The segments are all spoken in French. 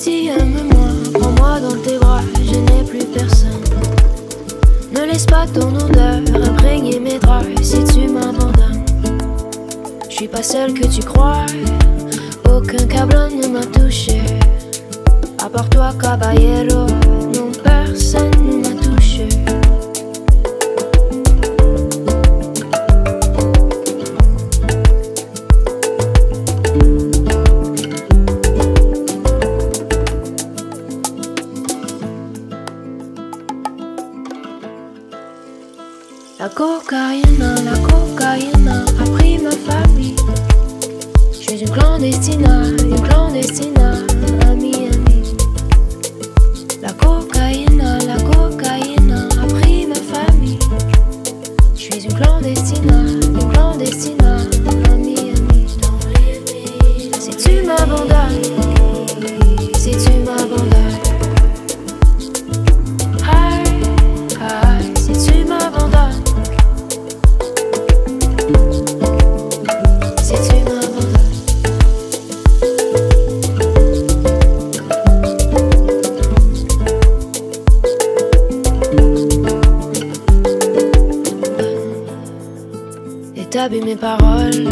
petit, aime-moi, prends-moi dans tes bras, je n'ai plus personne. Ne laisse pas ton odeur imprégner mes draps si tu m'abandonnes. Je suis pas celle que tu crois, aucun câble ne m'a touché. À part toi, caballero. La cocaïne, la cocaïne a pris ma famille. Je suis une clandestine, une clandestine, t'as vu mes paroles.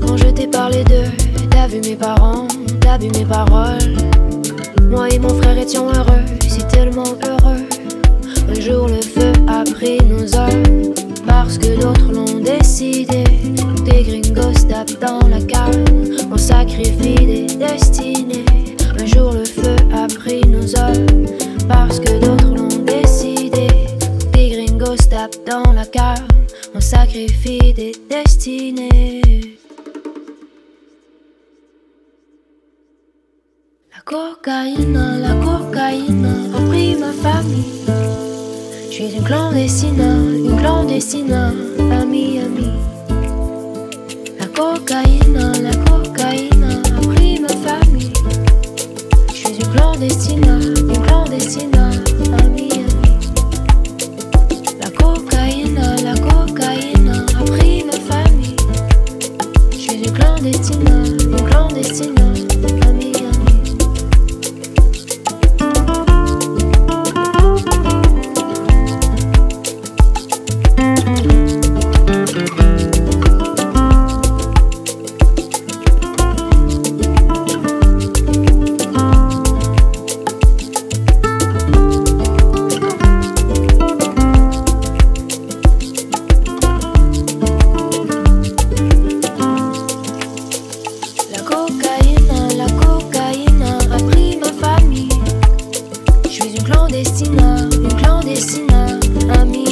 Quand je t'ai parlé d'eux T'as vu mes parents T'as vu mes paroles. Moi et mon frère étions heureux Si tellement heureux. Un jour le feu a pris nos hommes Parce que d'autres l'ont décidé. Des gringos tapent dans la cave On sacrifie des destinées sacrifie des destinées La cocaïne, la cocaïne a pris ma famille. Je suis une clandestine, une clandestine, ami, ami. La cocaïne, la cocaïne a pris ma famille. Je suis une clandestine, une clandestine, ami, du clandestinat, du clandestinat, ami.